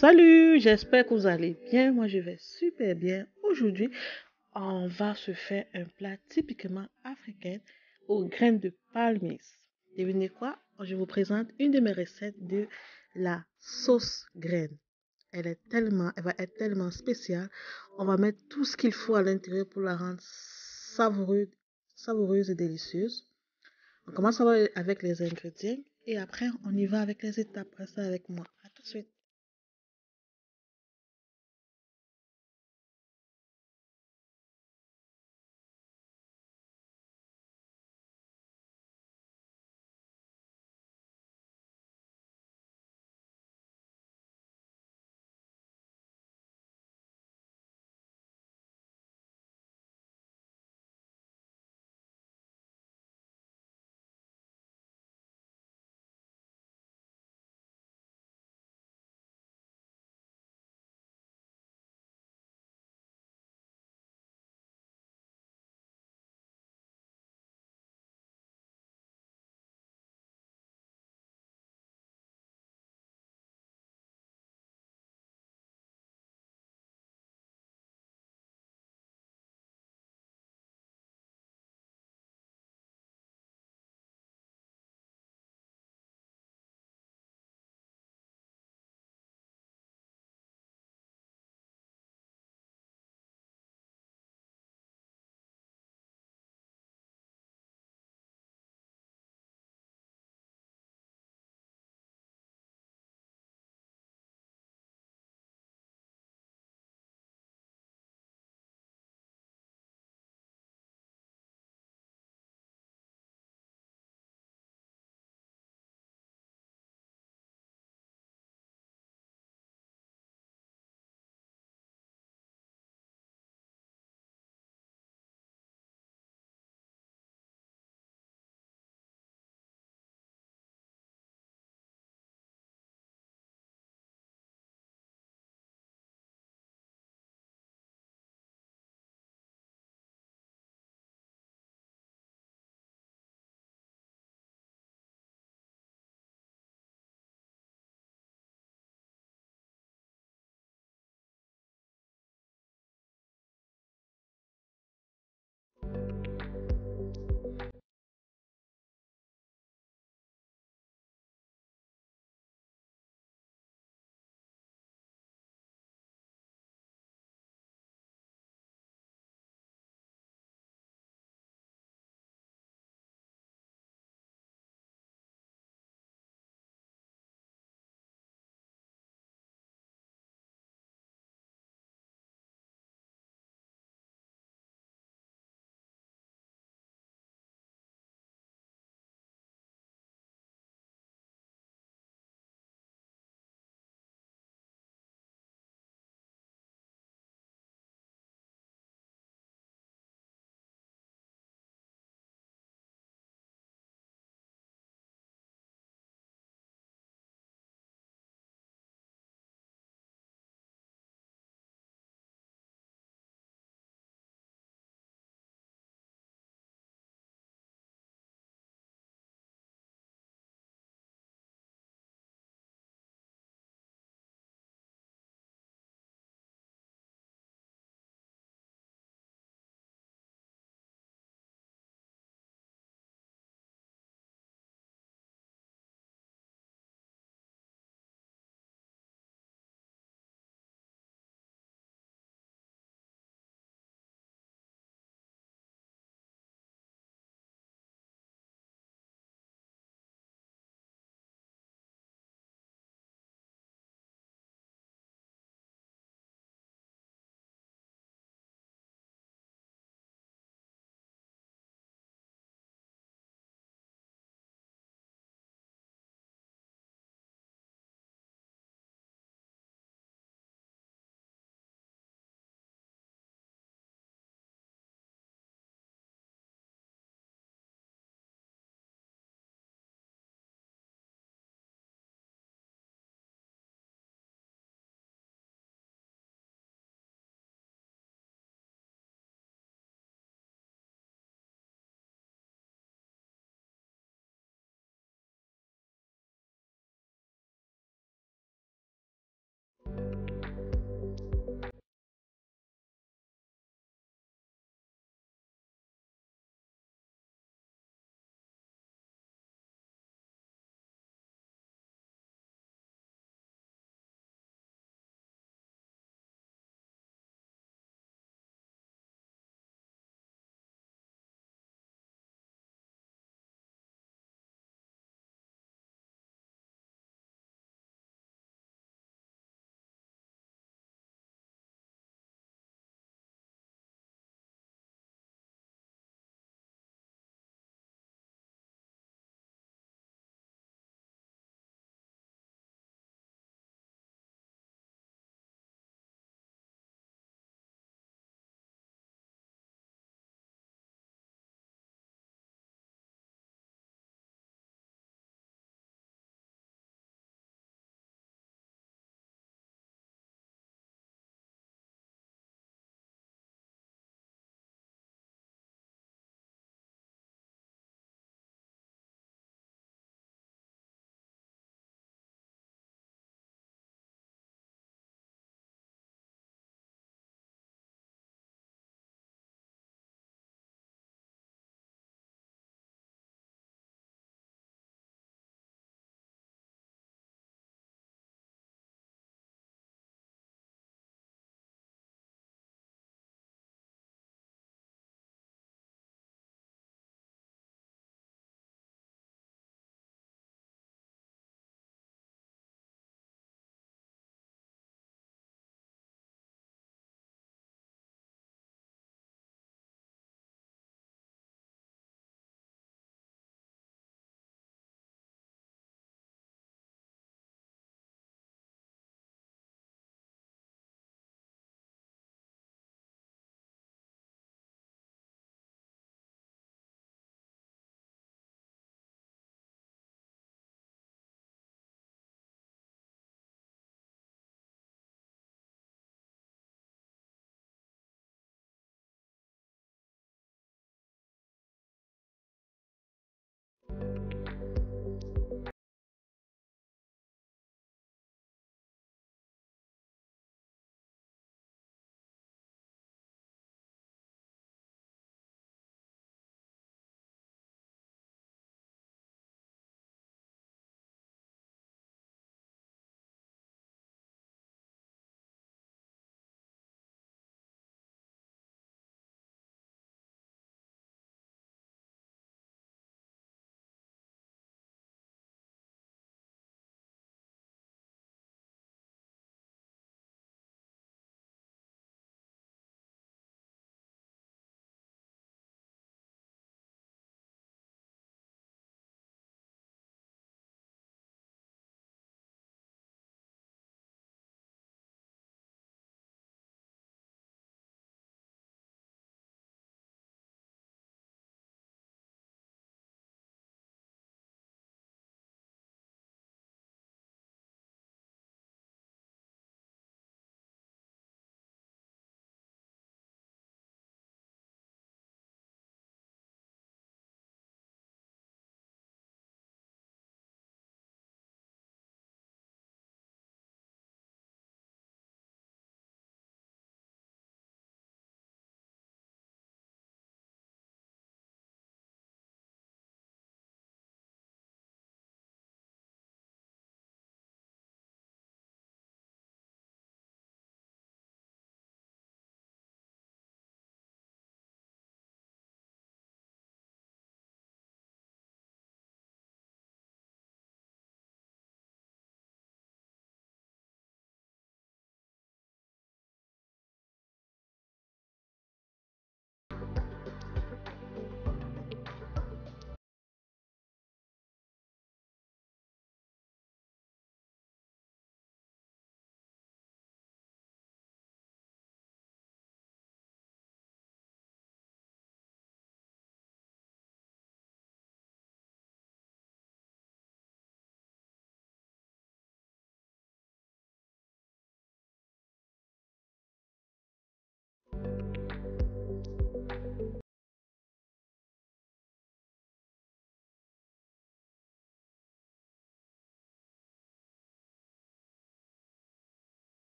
Salut, j'espère que vous allez bien. Moi, je vais super bien. Aujourd'hui, on va se faire un plat typiquement africain aux graines de palmis. Devinez quoi? Je vous présente une de mes recettes de la sauce graine. Elle est tellement, elle va être tellement spéciale. On va mettre tout ce qu'il faut à l'intérieur pour la rendre savoureuse, savoureuse et délicieuse. On commence avec les ingrédients et après on y va avec les étapes. Restez avec moi. À tout de suite.